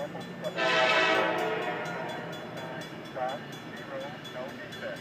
level 7. Stop, zero, no defect.